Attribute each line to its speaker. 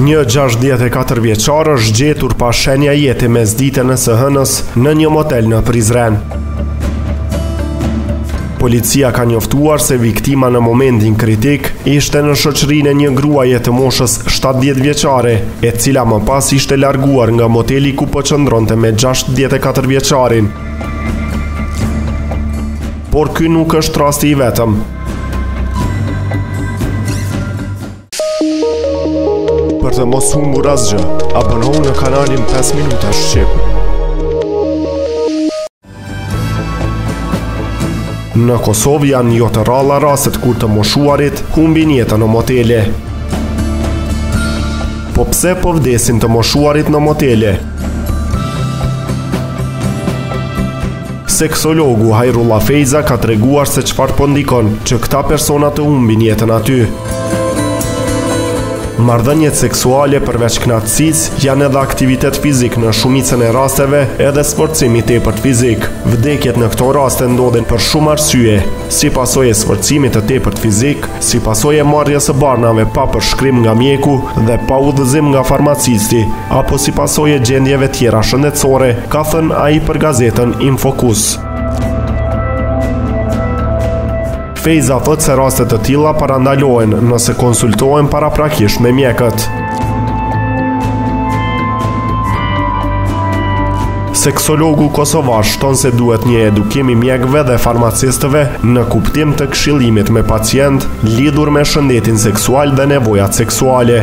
Speaker 1: Një 64 vjeçar është gjetur pa shenja jete mesditën e së hënës në një motel në Prizren. Policia ka njoftuar se viktima në momentin kritik ishte në shoqërinë e një gruaje të moshës 70 vjeçare, e cila më pas ishte larguar nga moteli ku po qëndronte me 64 vjeçarin. Por ky nuk është rasti i vetëm. Për të mos humbur asgjë, abonohu në kanalin 5 minuta shqip. Në Kosovë janë jo të rralla rastet kur të moshuarit humbin jetën në motele. Po pse po vdesin të moshuarit në motele? Seksologu Hajrulla Fejza ka treguar se çfarë po ndikon që këta persona të humbin jetën aty. Marrëdhëniet seksuale përveç kënaqësisë janë edhe aktivitet fizik në shumicën e rasteve edhe sforcim i tepërt fizik. Vdekjet në këto raste ndodhin për shumë arsye, si pasojë e sforcimit të tepërt fizik, si pasojë e marrjes së barnave pa përshkrim nga mjeku dhe pa udhëzim nga farmacisti, apo si pasojë e gjendjeve tjera shëndetësore, ka thënë ai për gazetën Infokus. Fejza thotë se raste të tilla parandalohen nëse konsultohen paraprakisht me mjekët. Seksologu kosovar shton se duhet një edukim i mjekëve dhe farmacistëve në kuptim të këshillimit me pacient lidhur me shëndetin seksual dhe nevojat seksuale.